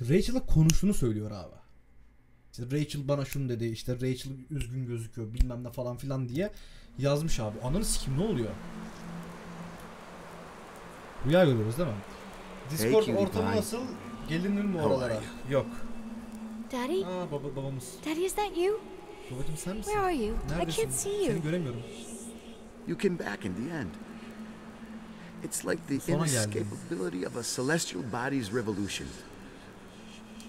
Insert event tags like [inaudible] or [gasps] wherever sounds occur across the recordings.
Rachel'la konuştuğunu söylüyor abi. İşte Rachel bana şunu dedi işte Rachel üzgün gözüküyor bilmem ne falan filan diye yazmış abi. Ananı sikim ne oluyor? Rüya görüyoruz değil mi? Discord cutie ortamı nasıl? Gelinir mi oralara? Yok. Daddy? Aa baba babamız. Daddy, is that you? Babacım sen misin? Where are you? I Neredesin? can't see Seni you. göremiyorum. You came back in the end. It's like the Sonra geldin. inescapability of a celestial body's revolution.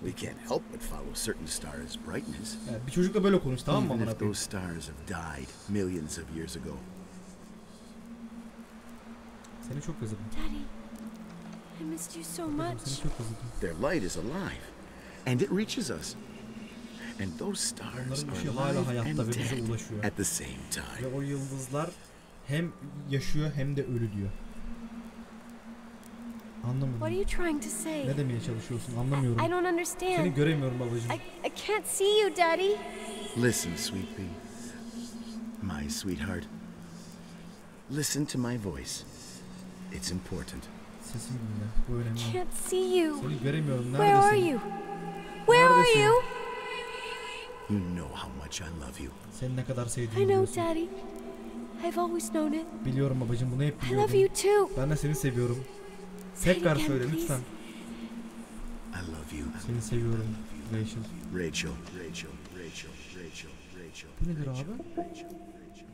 We can't help but follow certain stars' brightness. Yani bir çocukla böyle konuş tamam mı even if those stars have died millions of years ago. Seni çok özledim. Daddy, I missed you so much. seni çok özledim. Their light is alive, and it reaches us. And those stars are alive and dead at the same time. Ve o yıldızlar hem yaşıyor hem de ölü diyor. Anlamadım. What are you trying to say? Ne demeye çalışıyorsun anlamıyorum. I don't Seni understand. göremiyorum babacığım. I, I can't see you, Daddy. Listen, sweet pea. My sweetheart. Listen to my voice. It's important. Sesimi dinle. Bu önemli. Can't see you. Seni göremiyorum. Where are Neredesin? you? Where are Neredesin? you? You know how much I love you. Seni ne kadar I sevdiğimi know, biliyorsun. Daddy. I've always known it. Biliyorum babacığım bunu hep I love you too. Ben de seni seviyorum. Tekrar söyle lütfen. I love you. Seni seviyorum Rachel. Rachel, Rachel, Rachel, Rachel, Rachel. Bu nedir abi? Rachel, Rachel.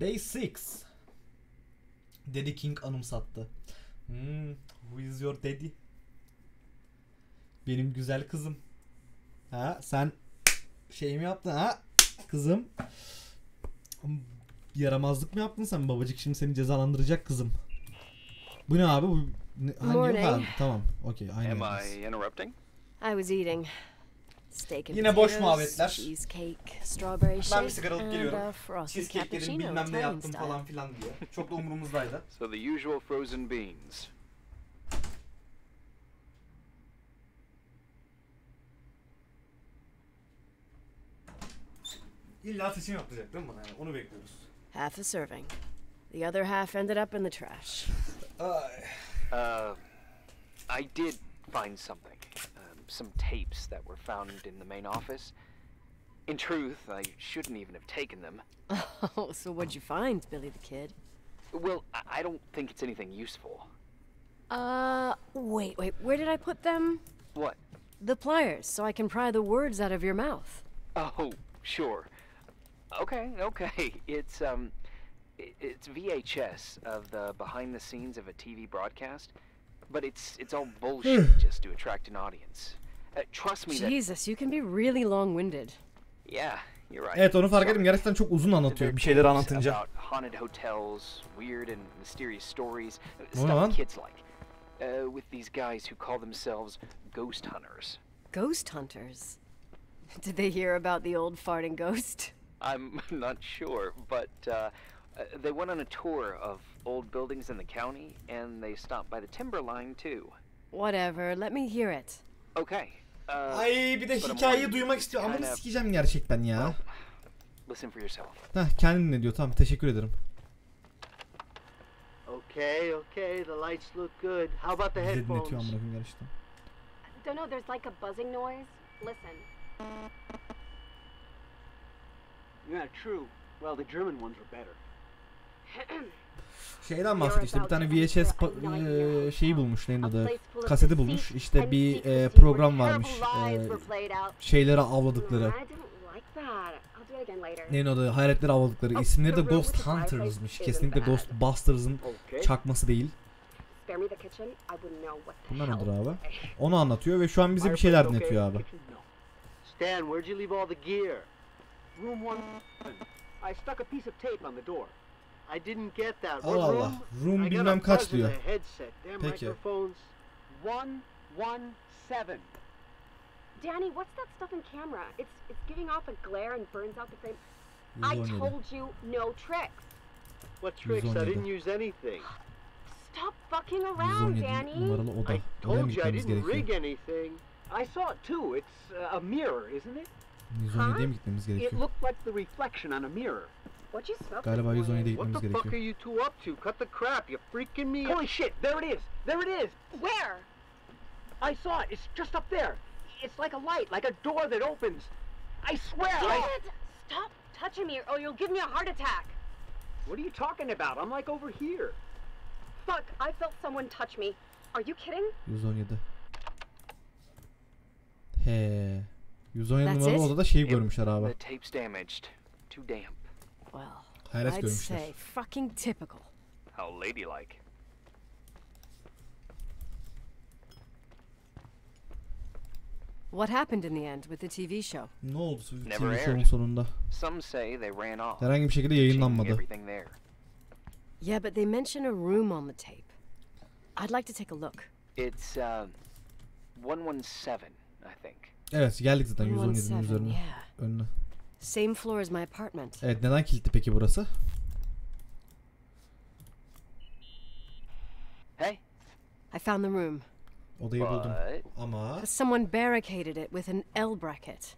Day 6. Daddy King anımsattı. Hmm, who is your daddy? Benim güzel kızım. Ha sen şey mi yaptın ha kızım? Yaramazlık mı yaptın sen babacık şimdi seni cezalandıracak kızım. Bu ne abi? Bu ne, hangi Morning. Ha, tamam. Okey. Aynen. Am I interrupting? I was eating steak and Yine boş potatoes, muhabbetler. cheesecake, strawberry Ben shake, bir sigara alıp and geliyorum. Cheesecake'lerin cappuccino bilmem ne Italian yaptım style. falan filan diye. Çok da umurumuzdaydı. [laughs] So the usual frozen beans. İlla seçim yapacak değil mi bana? Yani onu bekliyoruz. Half a serving. The other half ended up in the trash. Ay. Uh, I did find something. Um, some tapes that were found in the main office. In truth, I shouldn't even have taken them. [laughs] Oh, so what'd you find, Billy the Kid? Well, I, I don't think it's anything useful. Uh, wait, wait, where did I put them? What? The pliers, so I can pry the words out of your mouth. Oh, sure. Okay, okay. [laughs] It's um, it's VHS of the behind the scenes of a TV broadcast, but it's it's all [sighs] bullshit just to attract an audience. Uh, trust me that. Jesus, you can be really long-winded. Yeah, you're right. Evet onu fark Sorry. ettim. Gerçekten çok uzun anlatıyor bir şeyleri tapes anlatınca. About haunted hotels, weird and mysterious stories, Ne oluyor lan? stuff kids like. Uh, with these guys who call themselves ghost hunters. Ghost hunters. [laughs] Did they hear about the old farting ghost? [laughs] I'm [laughs] not sure, but uh, uh, they went on a tour of old buildings in the county, and they stopped by the timber line too. Whatever, let me hear it. Okay. Uh, Ay bir de hikayeyi duymak you, istiyor. it's Ama of- sikeceğim gerçekten ya. listen for yourself. Heh kendin ne diyor? Tamam teşekkür ederim. Okay, okay, the lights look good. How about the Bizi dinletiyor headphones? amına koyayım gerçekten. Don't know, there's like a buzzing noise. Listen. Yeah, true. Well, the German ones were better. [clears throat] Şeyden bahsediyor işte bir tane VHS eee, şeyi bulmuş neyin adı? Kaseti bulmuş. İşte bir eee, program varmış. eee, şeyleri avladıkları. Neyin adı? Hayaletleri avladıkları. İsimleri de Ghost Hunters'mış. Kesinlikle Ghostbusters'ın Okay. çakması değil. Bunlar nedir abi? onu anlatıyor ve şu an bize bir şeyler dinletiyor abi. Stan, where'd you leave all the gear? Room one. I stuck a piece of tape on the door. I didn't get that. What Allah Allah room? room I got bilmem a kaç diyor the headset. Damn Peki. microphones. One, one, seven. Danny, what's that stuff in camera? It's it's giving off a glare and burns out the frame. I told you no tricks. What tricks? I didn't use anything. Stop fucking around, Danny. I told you I didn't rig anything. I saw it too. It's uh, a mirror, isn't it? gitmemiz gerekiyor? It looked like the reflection on a mirror. What you smoking? Galiba 117'ye gitmemiz gerekiyor. What the fuck are you two up to? Cut the crap. You're freaking me Holy shit. There it is. There it is. Where? I saw it. It's just up there. It's like a light, like a door that opens. I swear. Dad, I... stop touching me or you'll give me a heart attack. What are you talking about? I'm like over here. Fuck, I felt someone touch me. Are you kidding? 117. Hey. 117 That's numaralı odada şeyi görmüşler abi. Hayret görmüşler. fucking typical. How ladylike. What happened in the end with the TV show? Ne oldu TV show'un sonunda? Some say they ran off. Herhangi bir şekilde yayınlanmadı. Yeah, but they mention a room on the tape. I'd like to take a look. It's uh, 117, I think. Evet geldik zaten 117'nin üzerine. Yeah. Önüne. Same floor as my apartment. Evet neden kilitli peki burası? Hey. I found the room. Odayı buldum. Ama... Someone barricaded it with an L bracket.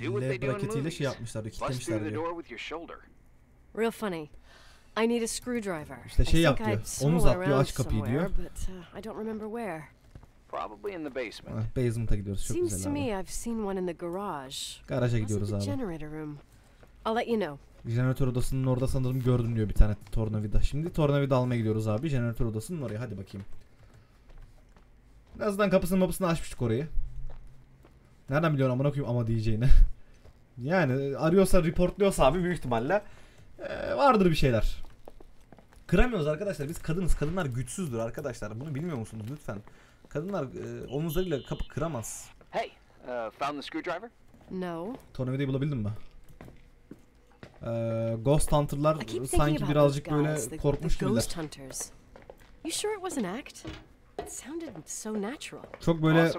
L braketiyle şey yapmışlardı, kilitlemişlerdi. Real funny. I need a screwdriver. İşte şey yap diyor. Omuz at diyor, aç kapıyı diyor. But, uh, I don't remember where. Probably in the basement. Ah, basement'a gidiyoruz. Çok Seems güzel to me I've seen one in the garage. Garaja gidiyoruz abi. Generator room. I'll let you know. Jeneratör odasının orada sanırım gördüm diyor bir tane tornavida. Şimdi tornavida almaya gidiyoruz abi. Jeneratör odasının oraya. Hadi bakayım. En azından kapısını mapısını açmıştık orayı. Nereden biliyorum amına koyayım ama diyeceğini. [laughs] yani arıyorsa reportluyorsa abi büyük ihtimalle ee, vardır bir şeyler. Kıramıyoruz arkadaşlar. Biz kadınız. Kadınlar güçsüzdür arkadaşlar. Bunu bilmiyor musunuz lütfen? Kadınlar e, omuzlarıyla kapı kıramaz. Hey, uh, found the screwdriver? No. Tornavidayı bulabildin mi? Ee, Ghost Hunter'lar sanki birazcık böyle korkmuş gibiler. You sure it was an act? Çok böyle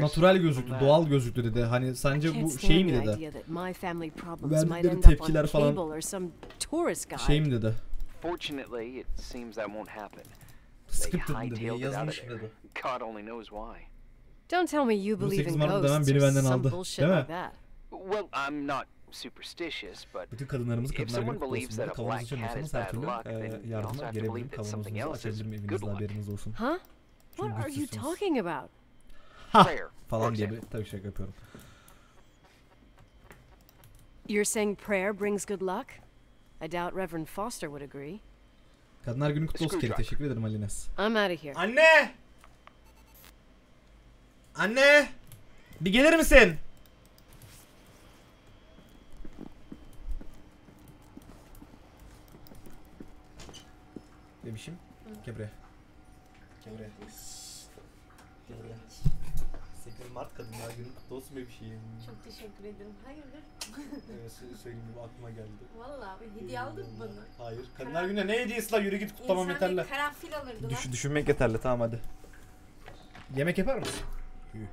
natural gözüktü, doğal gözüktü dedi. Hani sence bu şey mi dedi? Verdikleri tepkiler falan şey mi dedi? Fortunately, it seems that won't happen. God only knows why. Don't tell me you believe in ghosts biri benden aldı. Değil mi? Well, I'm not superstitious, but if someone believes bütün kadınlarımız kadınlar günü kutlasında kavanozu çalmasanız her türlü e, yardıma gelebilirim. Kavanozunuzu açabilirim evinizde haberiniz olsun. Huh? What are you talking about? Ha! Falan diye bir tabii şaka yapıyorum. You're saying prayer brings good luck? I doubt Reverend Foster would agree. Kadınlar günü kutlu olsun Kelly. Teşekkür ederim Alines. I'm out of here. Anne! Anne! Bir gelir misin? Bebişim. Gel buraya. Gel buraya. Mart Kadınlar Günü kutlu olsun bebişim. Çok teşekkür ederim. Hayırdır? [laughs] evet, söyleyeyim gibi aklıma geldi. Valla bir hediye aldın mı bana? Hayır. Kadınlar Karan... Günü'ne ne hediyesi la yürü git kutlamam yeterli. İnsan karanfil alırdı Düş, lan. Düşünmek yeterli tamam hadi. Yemek yapar mısın? [laughs]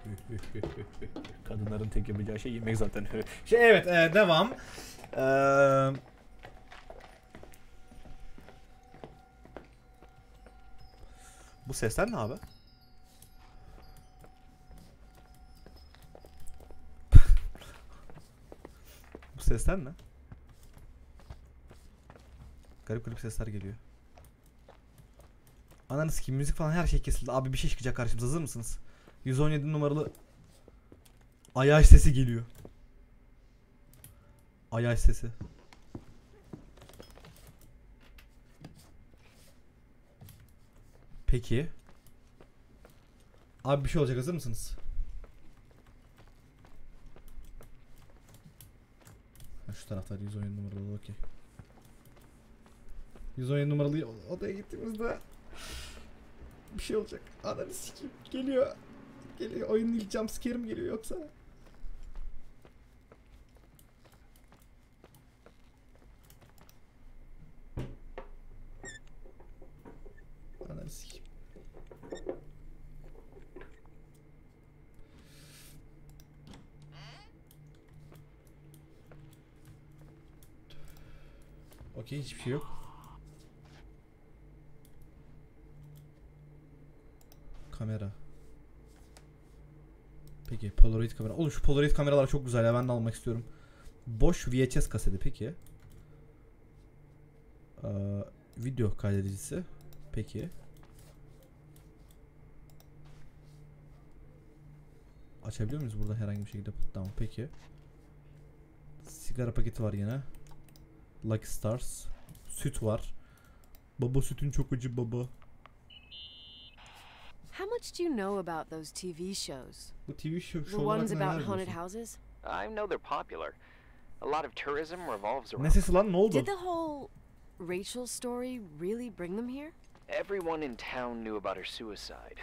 Kadınların tek yapacağı şey yemek zaten. [laughs] şey evet e, devam. Eee... Bu sesler ne abi? sesler ne? Garip garip sesler geliyor. Ananı sikeyim müzik falan her şey kesildi. Abi bir şey çıkacak karşımıza hazır mısınız? 117 numaralı Ayaş sesi geliyor. Ayaş sesi. Peki. Abi bir şey olacak hazır mısınız? Şu tarafta 117 numaralı okey. 117 numaralı odaya gittiğimizde bir şey olacak. Ananı sikeyim. Geliyor. Geliyor. Oyunun ilk jumpscare'im geliyor yoksa. Okey hiçbir şey yok. Kamera. Peki Polaroid kamera. Oğlum şu Polaroid kameralar çok güzel ya ben de almak istiyorum. Boş VHS kaseti peki. Ee, video kaydedicisi. Peki. Açabiliyor muyuz burada herhangi bir şekilde? Tamam peki. Sigara paketi var yine. Lucky Stars. Süt var. Baba sütün çok acı baba. How much do you know about those TV shows? Bu TV show, The ones about haunted houses? I know they're popular. A lot of tourism revolves around. Ne lan ne oldu? Did the whole Rachel story really bring them here? Everyone in town knew about her suicide.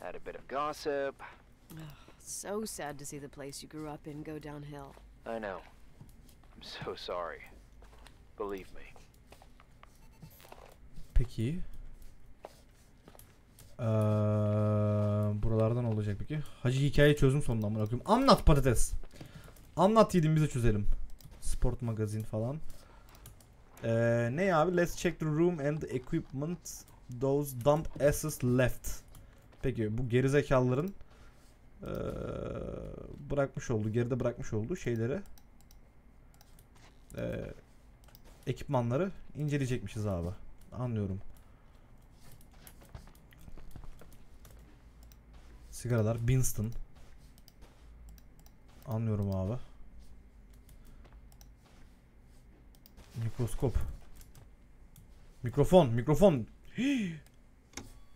Had a bit of gossip. So sad to see the place you grew up in go downhill. I know. I'm so sorry. Believe me. Peki. Ee, buralardan olacak peki. Hacı hikaye çözüm sonunda amına koyayım. Anlat patates. Anlat yediğimizi çözelim. Sport magazin falan. Ee, ne abi? Let's check the room and the equipment those dump asses left. Peki bu gerizekalıların ee, bırakmış olduğu, geride bırakmış olduğu şeyleri ee, ekipmanları inceleyecekmişiz abi. Anlıyorum. Sigaralar Winston. Anlıyorum abi. Mikroskop. Mikrofon, mikrofon. Hii.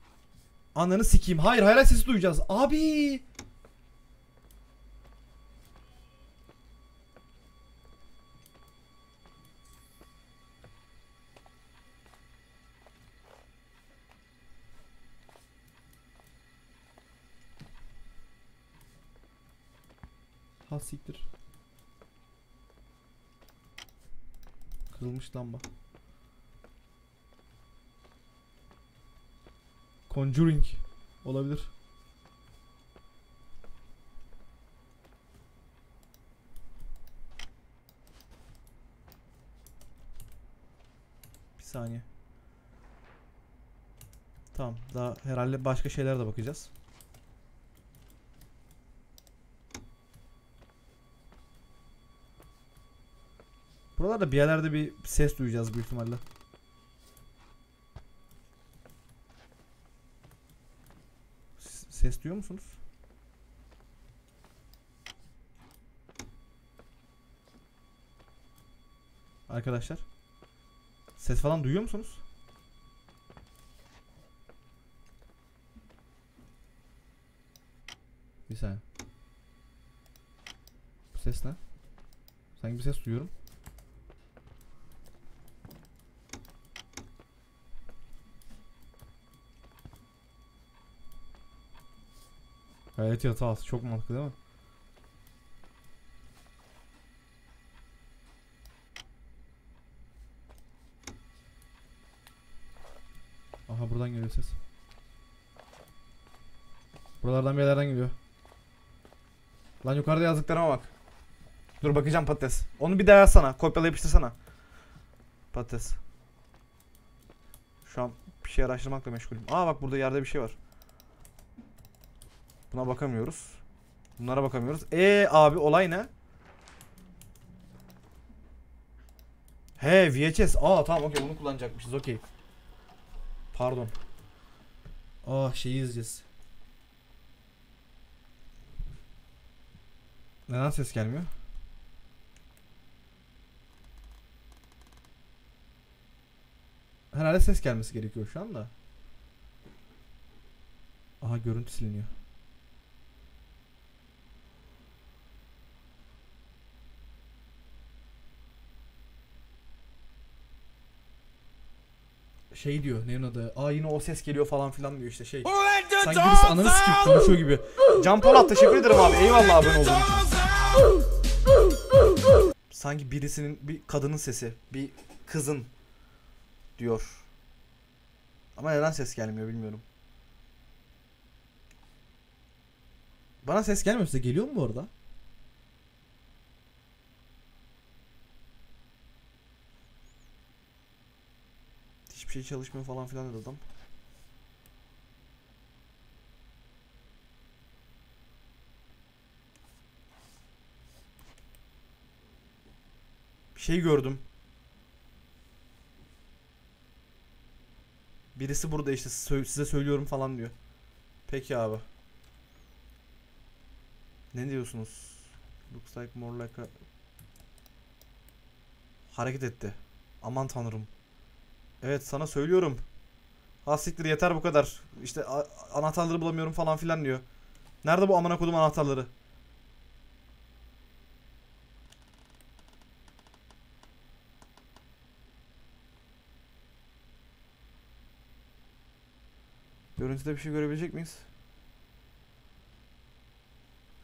[gasps] Ananı sikeyim. Hayır, hayır sesi duyacağız. Abi. Siktir. Kırılmış lamba. Conjuring olabilir. Bir saniye. Tamam, daha herhalde başka şeylere de bakacağız. Buralarda bir yerlerde bir ses duyacağız büyük ihtimalle. Ses duyuyor musunuz? Arkadaşlar. Ses falan duyuyor musunuz? Bir saniye. Bu ses ne? Sanki bir ses duyuyorum. Gayet yatağı altı çok mantıklı değil mi? Aha buradan geliyor ses. Buralardan bir yerlerden geliyor. Lan yukarıda yazdıklarıma bak. Dur bakacağım patates. Onu bir daha yazsana. Kopyala yapıştırsana. Patates. Şu an bir şey araştırmakla meşgulüm. Aa bak burada yerde bir şey var. Buna bakamıyoruz. Bunlara bakamıyoruz. E abi olay ne? He VHS. Aa tamam okey bunu kullanacakmışız okey. Pardon. Aa şeyi izleyeceğiz. Neden ses gelmiyor? Herhalde ses gelmesi gerekiyor şu anda. Aha görüntü siliniyor. Şey diyor neyin adı? Aa yine o ses geliyor falan filan diyor işte şey. Sanki birisi ananı sikip konuşuyor gibi. Can Polat teşekkür ederim abi. Eyvallah abone olduğun için. Sanki birisinin bir kadının sesi, bir kızın diyor. Ama neden ses gelmiyor bilmiyorum. Bana ses gelmiyor size geliyor mu bu Hiçbir şey çalışmıyor falan filan dedi adam. Bir şey gördüm. Birisi burada işte size söylüyorum falan diyor. Peki abi. Ne diyorsunuz? Looks like more like a... Hareket etti. Aman tanrım. Evet sana söylüyorum. Ha siktir yeter bu kadar. İşte anahtarları bulamıyorum falan filan diyor. Nerede bu amına kodum anahtarları? Görüntüde bir şey görebilecek miyiz?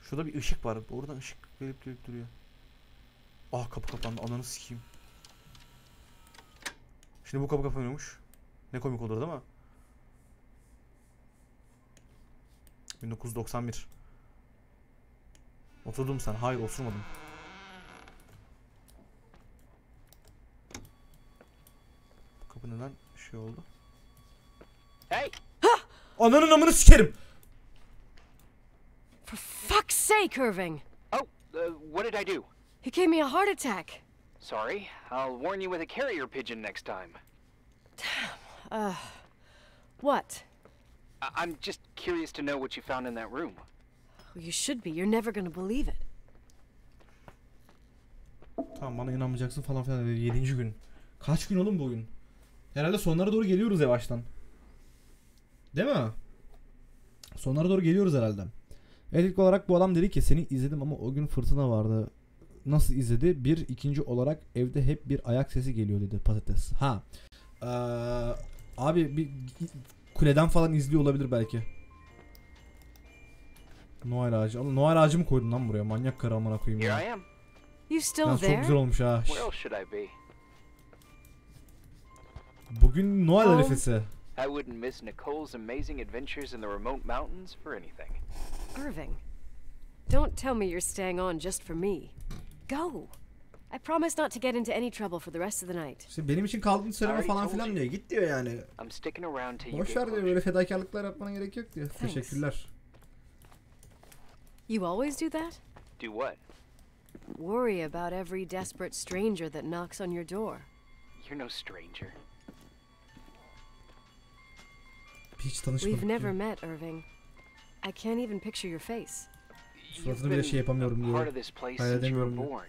Şurada bir ışık var. Oradan ışık gelip gelip duruyor. Ah kapı kapandı. Ananı sikeyim. Şimdi bu kapı kapanıyormuş. Ne komik olur değil mi? 1991. Oturdum sen. Hayır oturmadım. Bu kapı neden şey oldu? Hey, Ananın amını sikerim. For fuck's sake, Irving! oh, uh, what did I do? You gave me a heart attack. Sorry, I'll warn you with a carrier pigeon next time. Uh, what? I- I'm just curious to know what you found in that room. Well, you should be. You're never gonna believe it. Tamam bana inanmayacaksın falan filan dedi. 7. gün. Kaç gün oğlum bu oyun? Herhalde sonlara doğru geliyoruz yavaştan. Değil mi? Sonlara doğru geliyoruz herhalde. Evet ilk olarak bu adam dedi ki seni izledim ama o gün fırtına vardı. Nasıl izledi? Bir ikinci olarak evde hep bir ayak sesi geliyor dedi patates. Ha. Ee, abi bir kuleden falan izliyor olabilir belki. Noel ağacı. Oğlum Noel ağacı mı koydun lan buraya? Manyak karı amına koyayım ya. Here I am. You still Yalnız çok there? güzel olmuş ha. Where else should I be? Bugün Noel arifesi. I wouldn't miss Nicole's amazing adventures in the remote mountains for anything. Irving, don't tell me you're staying on just for me. Go. I promise not to get into any trouble for the rest of the night. İşte benim için kaldığını söyleme falan filan diyor. Git diyor yani. I'm sticking around till you Boş ver diyor closure. böyle fedakarlıklar yapmana gerek yok diyor. Thanks. Teşekkürler. You always do that? Do what? Worry about every desperate stranger that knocks on your door. You're no stranger. Hiç tanışmadık We've never diyor. met, Irving. I can't even picture your face. You've Suratını bile been şey yapamıyorum a diyor. part of this place you were edemiyorum diyor. born.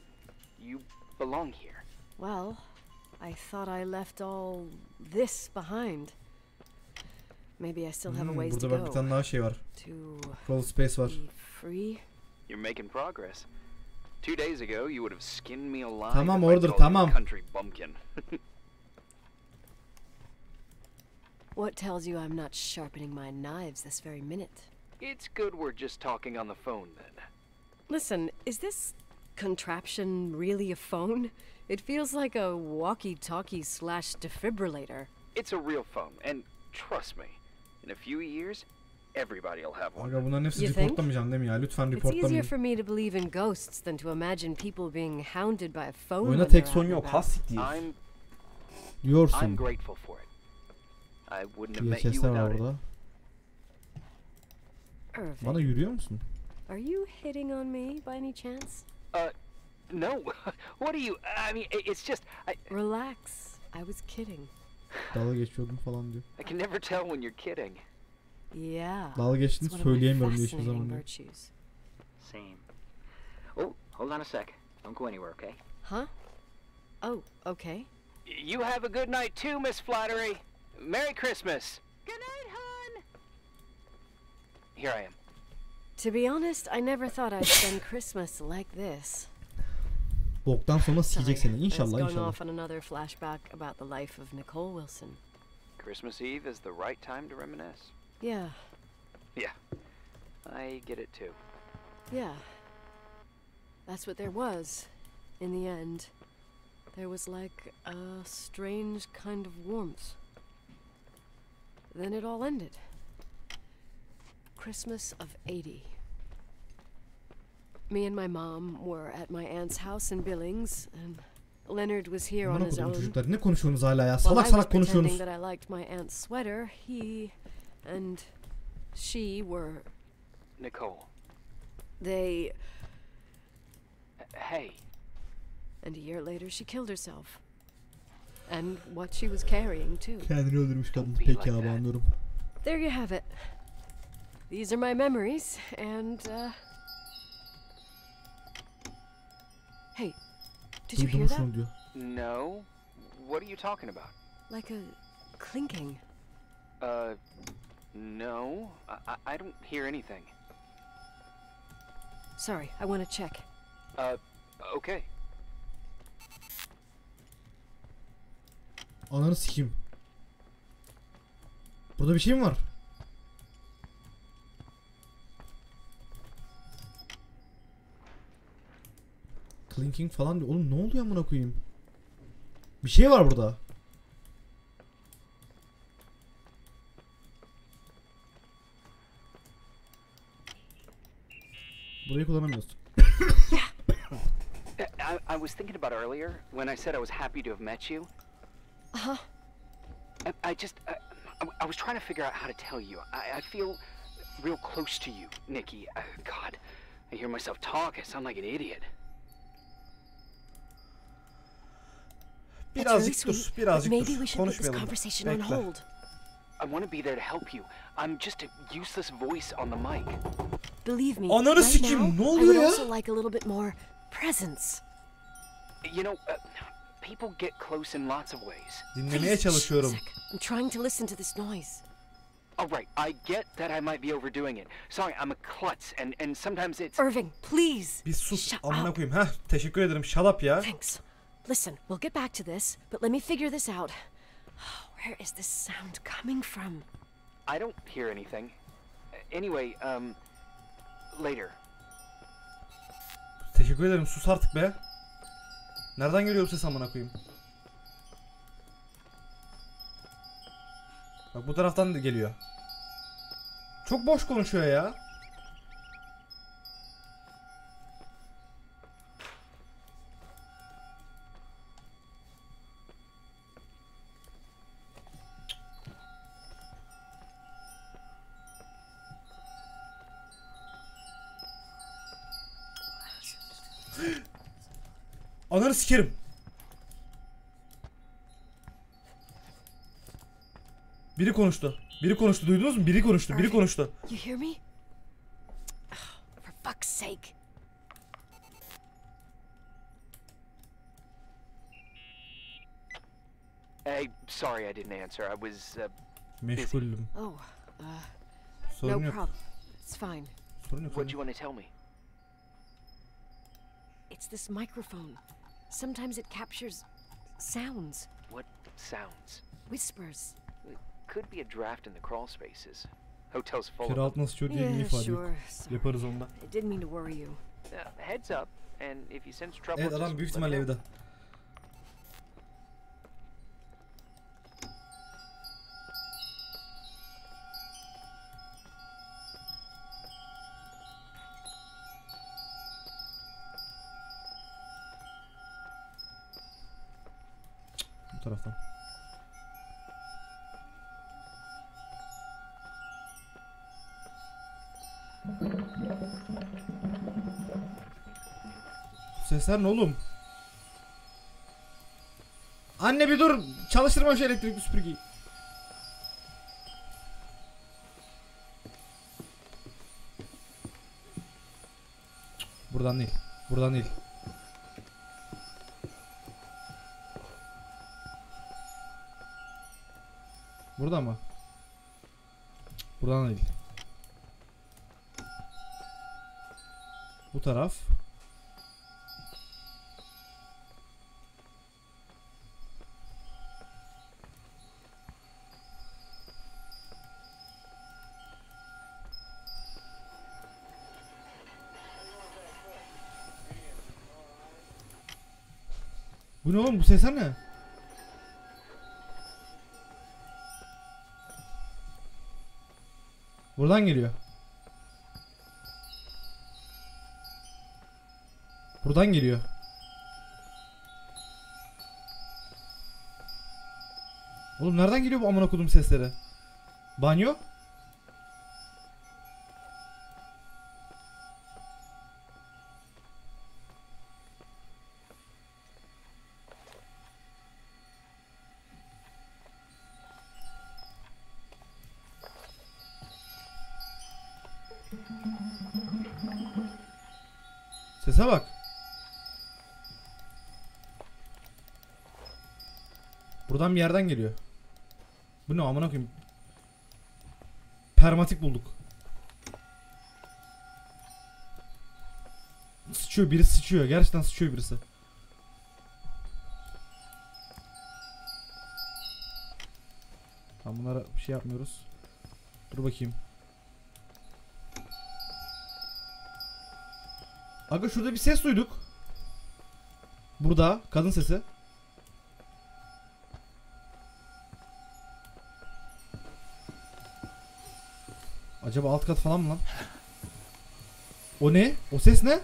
You belong here. Well, I thought I left all this behind. Maybe I still have a Hmm, ways to burada bir go tane daha şey var. to Crawl space var. be free. You're making progress. Two days ago, you would have skinned me alive. Tamam, order, called you a tamam. Country bumpkin. [laughs] What tells you I'm not sharpening my knives this very minute? It's good we're just talking on the phone then. Listen, is this contraption really a phone? It feels like a walkie-talkie slash defibrillator. It's a real phone, and trust me, in a few years, everybody'll have one. Aga bunların hepsini You think? reportlamayacaksın değil mi ya? Lütfen It's easier for me to believe in ghosts than to imagine people being hounded by a phone. Oyunda when tek they're son yok. Ha siktir. I'm I'm grateful for it. I wouldn't have met you without it. Orada. Irving, Bana yürüyor musun? are you hitting on me by any chance? Uh, no, [laughs] what are you? I mean, it's just I, Relax. I was kidding. Dalga geçiyordum falan diyor. I can never tell when you're kidding. Yeah. Dalga It's geçtiğini one of my söyleyemiyorum diyor hiçbir zaman diyor. Same. Oh, hold on a sec. Don't go anywhere, okay? Huh? Oh, okay. You have a good night too, Miss Flattery. Merry Christmas. Good night, hon. Here I am. To be honest, I never thought I'd spend [laughs] Christmas like this. Boktan sonra Sorry, sikecek seni. I was İnşallah going inşallah. off on another flashback about the life of Nicole Wilson. Christmas Eve is the right time to reminisce. Yeah. Yeah, I get it too. yeah. That's what there was. In the end, there was like a strange kind of warmth. Then it all ended. Christmas of 80. Me and my mom were at my aunt's house in Billings, and Leonard was here on his own. çocuklar. Ne konuşuyorsunuz hala ya? While Salak I was salak pretending konuşuyorsunuz. that I liked my aunt's sweater, he and she were Nicole. they Hey, and a year later she killed herself. And what she was carrying, too. Kendini öldürmüş kadın. Don't be Peki like abi that. anlıyorum. There you have it. These are my memories, and, uh. Hey, did you hear that? No. What are you talking about? Like a clinking. Uh, no. I, I- I don't hear anything. Sorry, I want to check. Uh, okay. Ananı sikeyim. Burada bir şey mi var? Clinking falan diyor. Oğlum ne oluyor amına koyayım? Bir şey var burada. Burayı kullanamıyoruz. [coughs] I, I, was thinking about earlier when I said I was happy to have met you. Uh huh. I, I just, I, I- I was trying to figure out how to tell you. I, I feel real close to you, Nikki. Uh, God, I hear myself talk. I sound like an idiot. Birazcık dur, birazcık maybe dur. we should put this Konuşmayalım. conversation on Bekle. hold. I want to be there to help you. I'm just a useless voice on the mic. Believe me, Ananı right sikeyim, now, ne I oluyor ya? also like a little bit more presence. You know, uh, people get close in lots of ways. Dinlemeye çalışıyorum. I'm trying to listen to this noise. All right, I get that I might be overdoing it. Sorry, I'm a klutz, and, and sometimes it's. Irving, please. Bir sus Shut amına up. koyayım. Heh teşekkür ederim. Shut up ya. Thanks. Listen, we'll get back to this, but let me figure this out. [sighs] Where is this sound coming from? I don't hear anything. Anyway, um, later. Teşekkür ederim. Sus artık be. Nereden geliyor bu ses amına koyayım? Bak bu taraftan da geliyor. Çok boş konuşuyor ya. Ananı sikerim. Biri konuştu. Biri konuştu. Duydunuz mu? Biri konuştu. Biri konuştu. You hear me? For fuck's sake. Hey, sorry I didn't answer. I was, uh, Meşguldüm. Oh, uh, Sorun no problem. It's fine. Sorun yok. sorun what'd yok. you want to tell me? It's this microphone. Sometimes it captures sounds, What sounds? whispers. It Could be a draft in the crawl spaces. Hotel's full of Kira altı nasıl çöl diye bir Yeah, ifade yok. sure. sorry. Yaparız onda. I didn't mean to worry you. Uh, heads up, and if you sense trouble, Evet just adam büyük let me ihtimalle know. evde. Ne oğlum? Anne bir dur. Çalıştırma şu elektrikli süpürgeyi. Buradan değil. Buradan değil. Burada mı? Buradan değil. Bu taraf. Bu ne oğlum bu sesler ne? Buradan geliyor. Buradan geliyor. Oğlum nereden geliyor bu amına kodum sesleri? Banyo? Sese bak. Buradan bir yerden geliyor. Bu ne amına koyayım? Permatik bulduk. Sıçıyor biri sıçıyor. Gerçekten sıçıyor birisi. Tamam bunlara bir şey yapmıyoruz. Dur bakayım. Aga şurada bir ses duyduk. Burada kadın sesi. Acaba alt kat falan mı lan? O ne? O ses ne?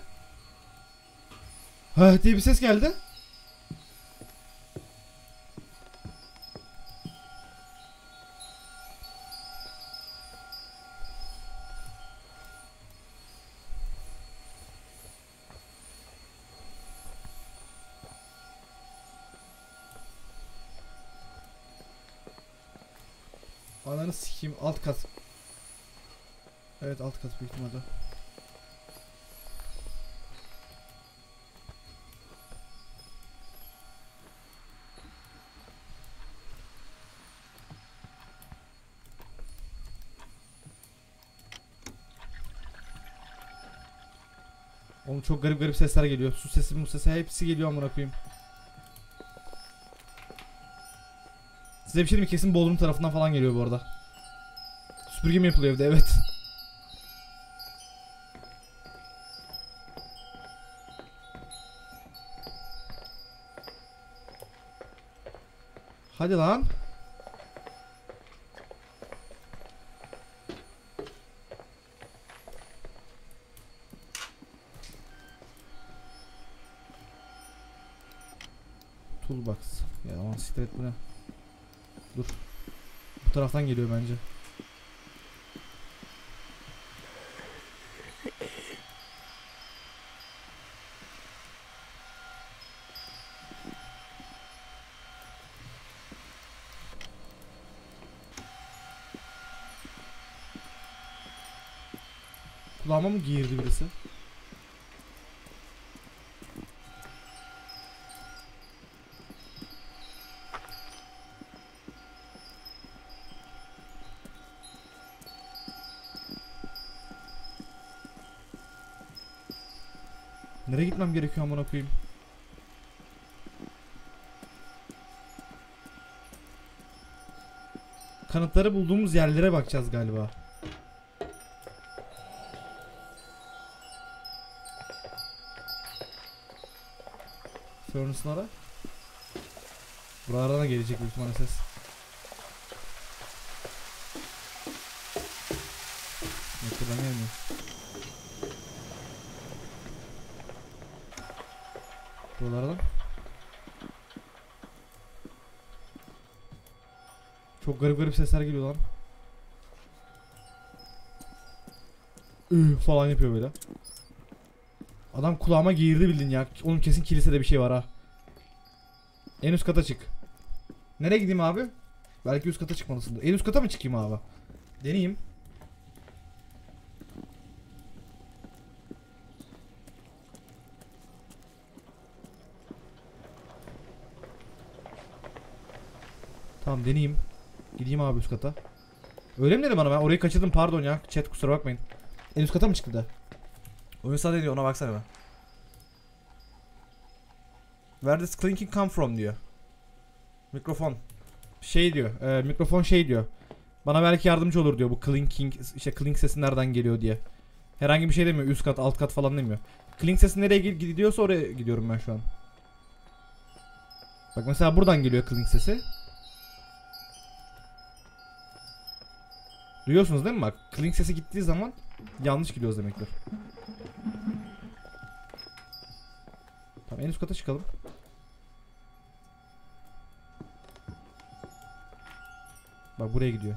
Ha diye bir ses geldi. Ananı sikeyim alt kat. Evet alt kat büyük ihtimalle. Oğlum çok garip garip sesler geliyor. Su sesi, mu sesi hepsi geliyor amına koyayım. Size bir şey mi? Kesin Bodrum tarafından falan geliyor bu arada. Süpürge mi yapılıyor evde? [laughs] Evet. Hadi lan. Toolbox. Ya aman siktir et bu ne? Dur. Bu taraftan geliyor bence. Kulağıma mı girdi birisi? Gitmem gerekiyor amına koyayım? Kanıtları bulduğumuz yerlere bakacağız galiba. Furnace'ın ara. Buralardan da gelecek büyük ihtimalle ses. Yok buradan gelmiyor. Buralardan. Çok garip garip sesler geliyor lan. Üh falan yapıyor böyle. Adam kulağıma girdi bildin ya. Oğlum kesin kilisede bir şey var ha. En üst kata çık. Nereye gideyim abi? Belki üst kata çıkmalısındır. En üst kata mı çıkayım abi? Deneyeyim. Tamam deneyeyim. Gideyim abi üst kata. Öyle mi dedi bana ben orayı kaçırdım pardon ya. Chat kusura bakmayın. En üst kata mı çıktı da? Oyun sadece diyor ona baksana be. Where does clinking come from diyor. Mikrofon. Şey diyor. e, mikrofon şey diyor. Bana belki yardımcı olur diyor bu clinking işte clink sesi nereden geliyor diye. Herhangi bir şey demiyor. Üst kat, alt kat falan demiyor. Clink sesi nereye gi- gidiyorsa oraya gidiyorum ben şu an. Bak mesela buradan geliyor clink sesi. Duyuyorsunuz değil mi bak? Clink sesi gittiği zaman yanlış gidiyoruz demektir. Tamam en üst kata çıkalım. Bak buraya gidiyor.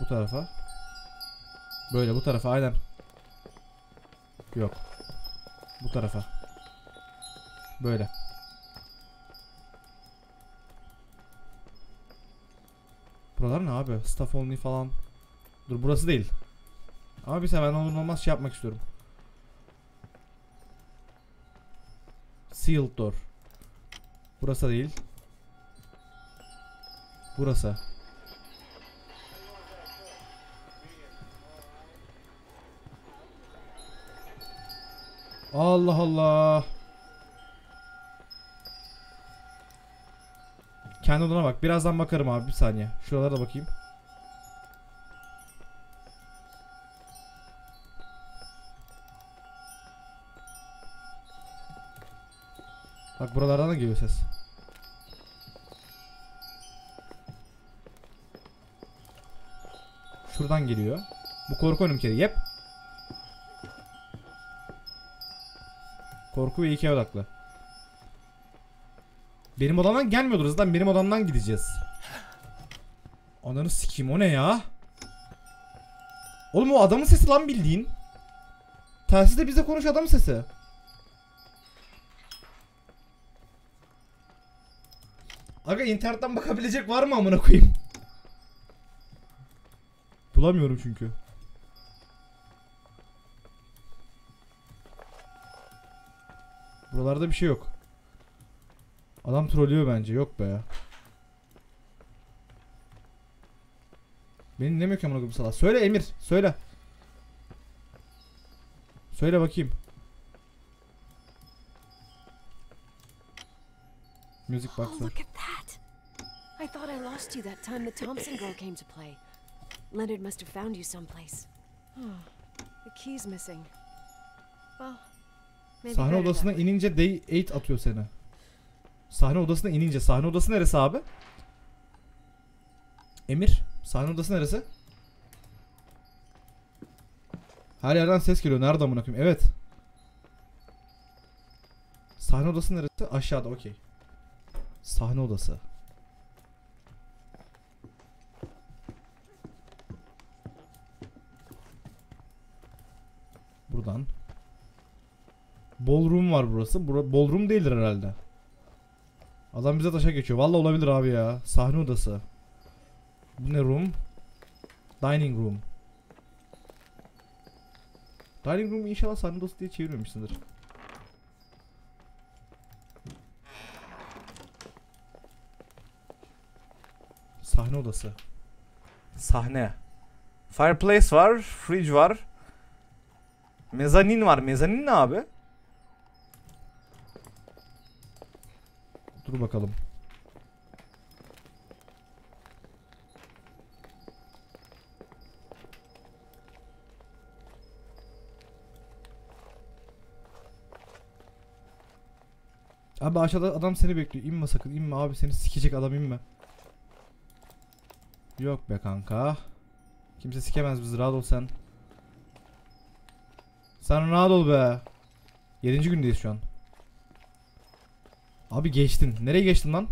Bu tarafa. Böyle bu tarafa aynen. Yok. Bu tarafa. Böyle. Buralar ne abi? Staff only falan. Dur burası değil. Ama bir sefer olur olmaz şey yapmak istiyorum. Sealed door. Burası değil. Burası. Allah Allah. Kendi odana bak. Birazdan bakarım abi. Bir saniye. Şuralara da bakayım. Bak buralardan da geliyor ses. Şuradan geliyor. Bu korku bir kere. Yep. Korku ve hikaye odaklı. Benim odamdan gelmiyordur hızdan. Benim odamdan gideceğiz. Ananı sikeyim o ne ya? Oğlum o adamın sesi lan bildiğin. Telsizde bize konuş adamın sesi. Aga internetten bakabilecek var mı amına koyayım? Bulamıyorum çünkü. Buralarda bir şey yok. Adam trollüyor bence. Yok be. Beni dinlemiyor ki amına salak. Söyle Emir. Söyle. Söyle bakayım. Music box Oh, var. look at that! I thought I lost you that time the Thompson girl came to play. Leonard must have found you someplace. Oh, the key's missing. Well, maybe Sahne odasına inince day 8 atıyor seni. Sahne odasına inince. Sahne odası neresi abi? Emir. Sahne odası neresi? Her yerden ses geliyor. Nerede amına? Evet. Sahne odası neresi? Aşağıda. Okey. Sahne odası. Buradan. Ballroom var burası. Bura, ballroom değildir herhalde. Adam bize taşa geçiyor. Vallahi olabilir abi ya. Sahne odası. Bu ne room? Dining room. Dining room inşallah sahne odası diye çevirmemişsindir. Sahne odası. Sahne. Fireplace var, fridge var. Mezanin var. Mezanin ne abi? Dur bakalım. Abi aşağıda adam seni bekliyor. İnme sakın. inme abi seni sikecek adam inme. Yok be kanka. Kimse sikemez bizi rahat ol sen. Sen rahat ol be. 7. gündeyiz şu an. Abi geçtin. Nereye geçtin lan?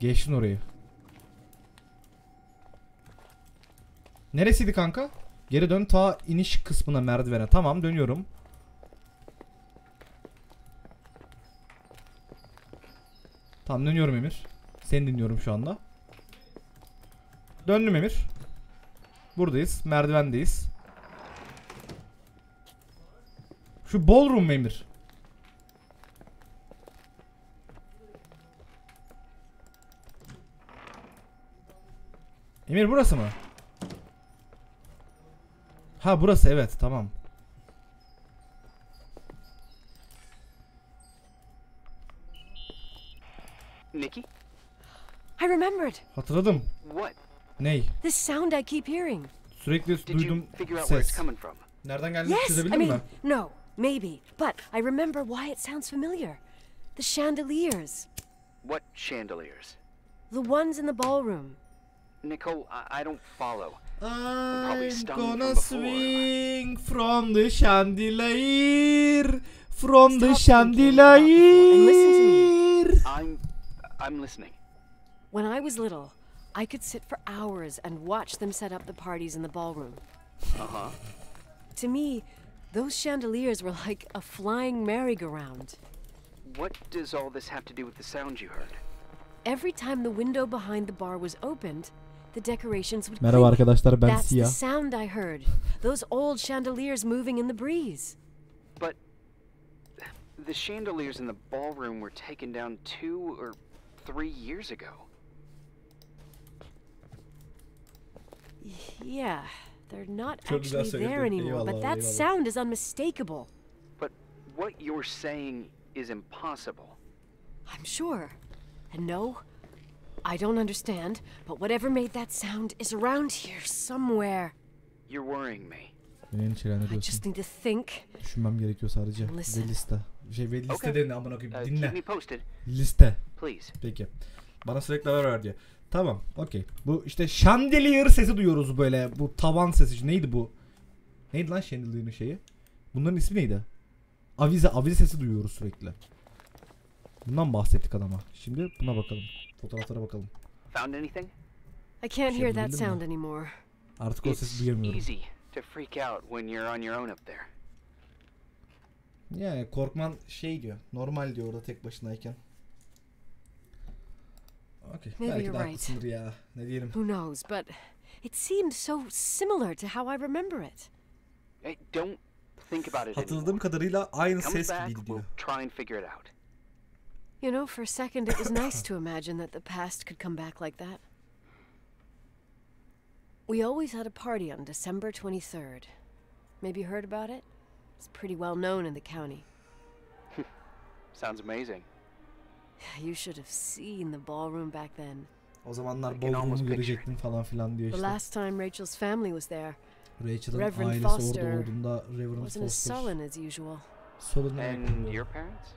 Geçtin orayı. Neresiydi kanka? Geri dön ta iniş kısmına merdivene. Tamam dönüyorum. Tamam dönüyorum Emir. Seni dinliyorum şu anda. Döndüm Emir. Buradayız. Merdivendeyiz. Şu ballroom mu Emir? Emir burası mı? Ha burası evet tamam. Nikki? I remembered! Hatırladım. What? Ney? This sound I keep hearing. Sürekli Did you duydum figure out where it's ses. coming from? Nereden geldiğini Yes! I mean, mi? no, maybe. But I remember why it sounds familiar. The chandeliers. What chandeliers? The ones in the ballroom. Nicole, I, I don't follow. I'm gonna from swing from the chandelier from the Stop thinking about before and listen to me. I'm I'm listening. When I was little, I could sit for hours and watch them set up the parties in the ballroom. Uh huh. To me, Those chandeliers were like a flying merry-go-round. What does all this have to do with the sound you heard? Every time the window behind the bar was opened, the decorations would Merhaba clink. arkadaşlar ben That's the sound I heard. Those old chandeliers moving in the breeze. But the chandeliers in the ballroom were taken down two or three years ago. Yeah, they're not actually there anymore, but that sound is unmistakable. But what you're saying is impossible. I'm sure. And no, I don't understand, but whatever made that sound is around here somewhere. You're worrying me. Beni I just need to think. Düşünmem gerekiyor sadece. Listen. Ve liste. Şey ve liste Okay. de ne amına koyayım Uh, dinle. keep me posted, Liste. please. Peki. Bana sürekli haber ver diyor. Tamam, okey. Bu işte chandelier sesi duyuyoruz böyle. Bu tavan sesi. Neydi bu? Neydi lan chandelier'ın şeyi? Bunların ismi neydi? Avize, avize sesi duyuyoruz sürekli. Bundan bahsettik adama. Şimdi buna bakalım. Fotoğraflara bakalım. Found anything? I can't Şey hear that sound anymore. Artık o sesi It's duyamıyorum. easy to freak out when you're on your own up there. Yani korkman şey diyor. Normal diyor orada tek başınayken. Okey. Maybe you're right. haklısındır ya. Ne. Who knows, but it seemed so similar to how I remember it. Hey, don't think about it Hatırladığım anymore. kadarıyla aynı Comes ses back, gibiydi we'll try and figure it out. You know, for a second it was [laughs] nice to imagine that the past could come back like that. We always had a party on December 23rd. Maybe you heard about it? It's pretty well known in the county. [laughs] Sounds amazing. You should have seen the ballroom back then. O zamanlar picture görecektin falan filan diyor The işte. last time Rachel's family was there Rachel'ın Reverend ailesi Foster orada olduğunda Reverend wasn't as Foster. sullen as usual. Sullen And your parents?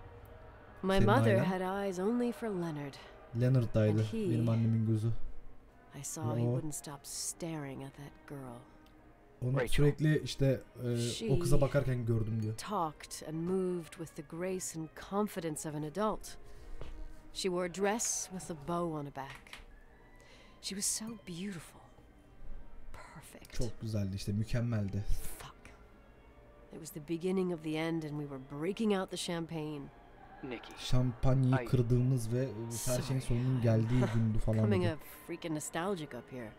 My mother had eyes only for Leonard. Leonard'daydı benim annemin gözü. I saw he wouldn't stop staring at that girl. Onu Rachel. sürekli işte e, o kıza She- bakarken gördüm diyor. talked and moved with the grace and confidence of an adult. She wore a dress with a bow on her back. She was so beautiful. Perfect. Çok güzeldi işte mükemmeldi. Fuck. It was the beginning of the end, and we were breaking out the champagne. Nikki. Şampanyayı Ay. kırdığımız ve her şeyin sonunun geldiği [laughs] gündü falan Becoming dedi. a freaking nostalgic up here.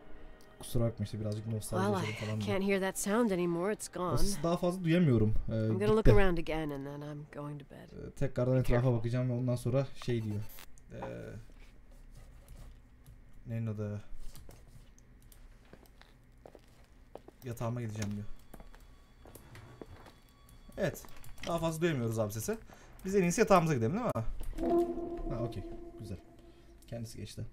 Kusura bakma işte birazcık nostalji Well, falan can't hear that sound anymore. It's O gone. sesi daha fazla duyamıyorum. Ee, I'm gonna look around again, and then I'm going to bed. Ee, Tekrardan etrafa bakacağım ve ondan sonra şey diyor. Ee, neyin adı? Yatağıma gideceğim diyor. Evet. Daha fazla duyamıyoruz abi sesi. Biz en iyisi yatağımıza gidelim değil mi? Ha okey. Güzel. Kendisi geçti.